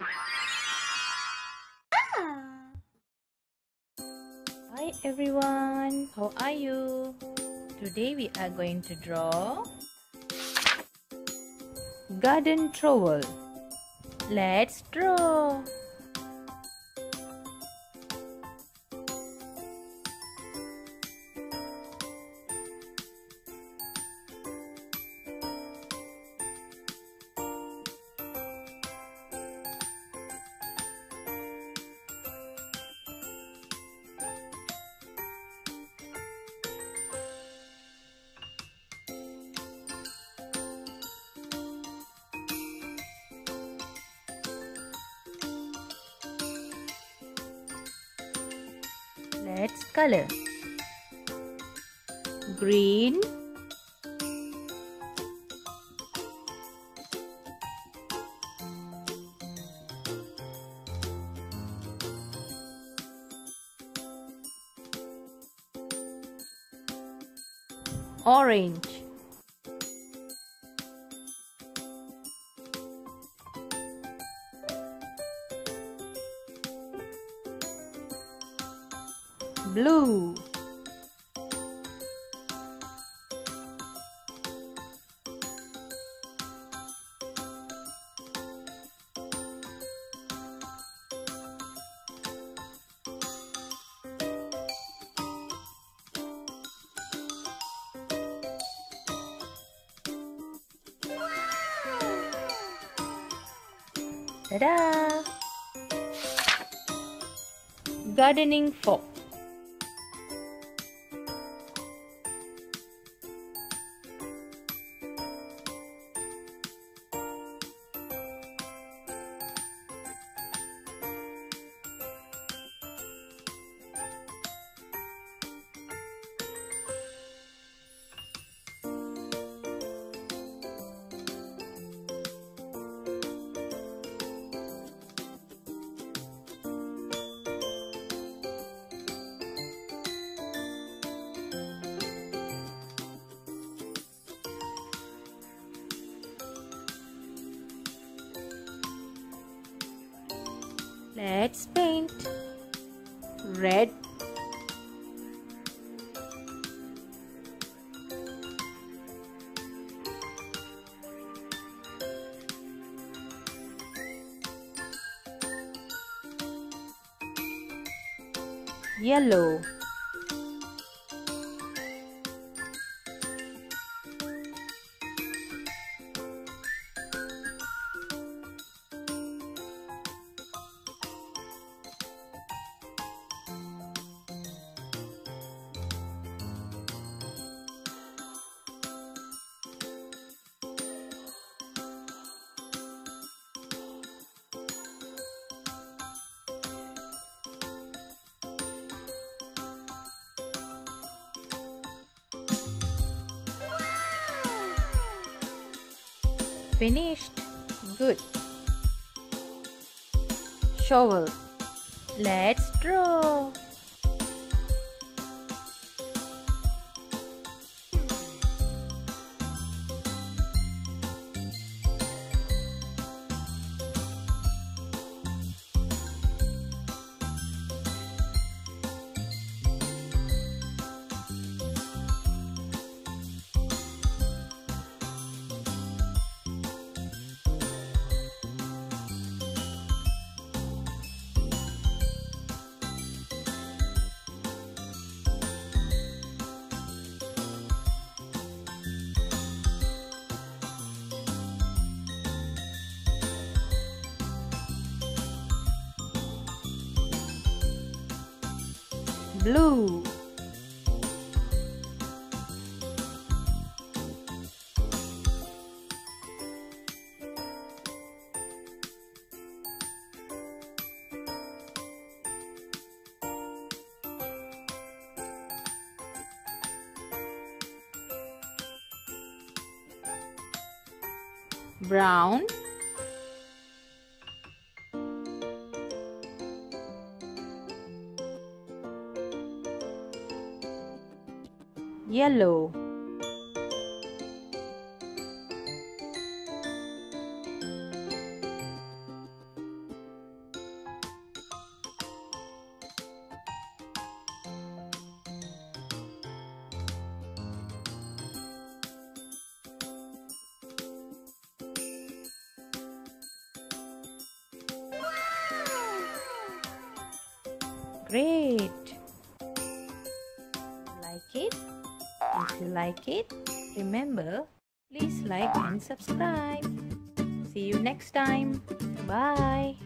Ah. Hi everyone, how are you? Today we are going to draw garden trowel. Let's draw. Let's color. Green. Orange. Blue. Ta-da! Gardening fork. Let's paint. Red. Yellow Finished. Good. Shovel. Let's draw. Blue. Brown. yellow Great! Like it? If you like it, remember, please like and subscribe. See you next time. Bye.